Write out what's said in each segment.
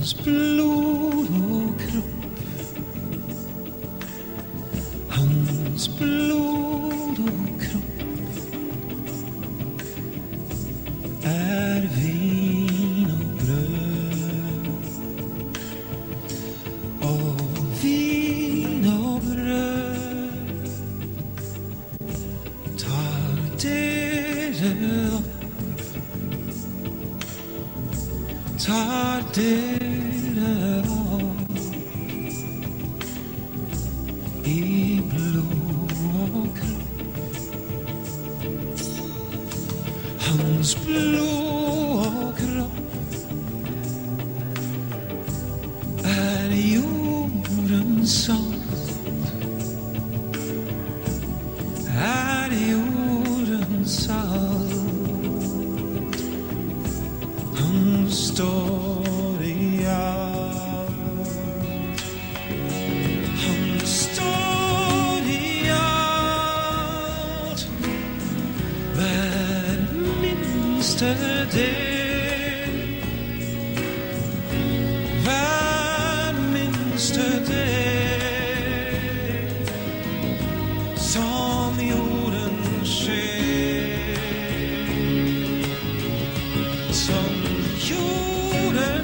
Hans blod och kropp. Hans blod och kropp. Är vin och bröd. Och vin och bröd. Tar dere upp. retarded at all. He blew walk. Hans blew walker and you wouldn't song. And you wouldn't song. Står i allt han står i allt minste del hver minste del som jorden sker som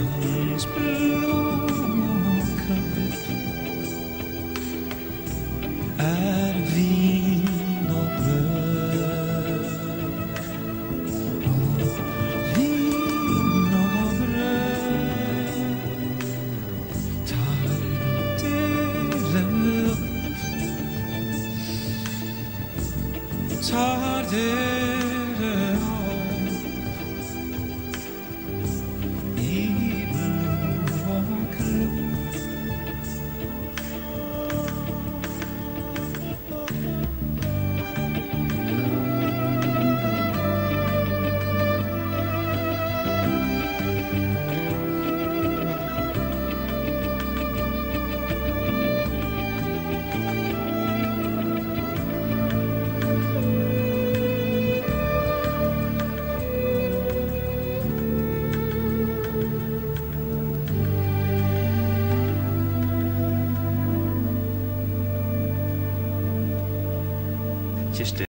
heavens して